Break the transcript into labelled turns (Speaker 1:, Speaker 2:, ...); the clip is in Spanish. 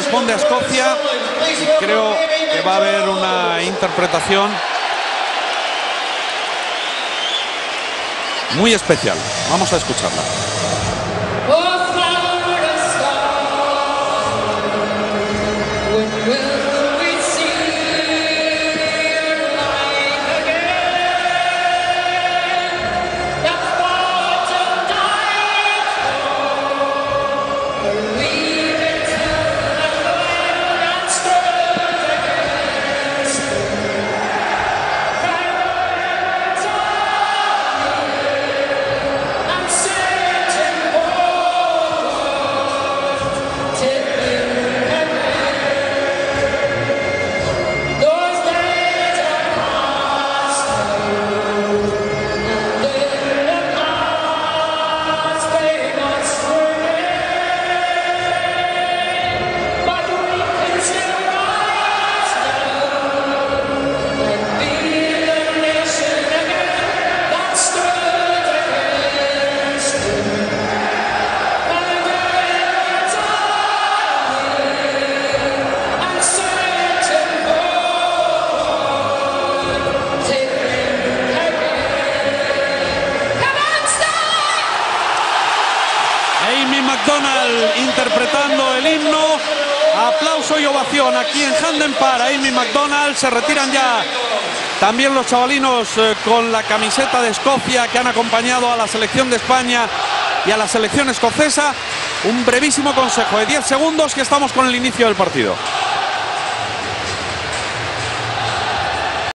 Speaker 1: corresponde a Escocia y creo que va a haber una interpretación muy especial. Vamos a escucharla. Amy McDonald interpretando el himno. Aplauso y ovación aquí en Handen para Amy McDonald. Se retiran ya también los chavalinos eh, con la camiseta de Escocia que han acompañado a la selección de España y a la selección escocesa. Un brevísimo consejo de 10 segundos que estamos con el inicio del partido.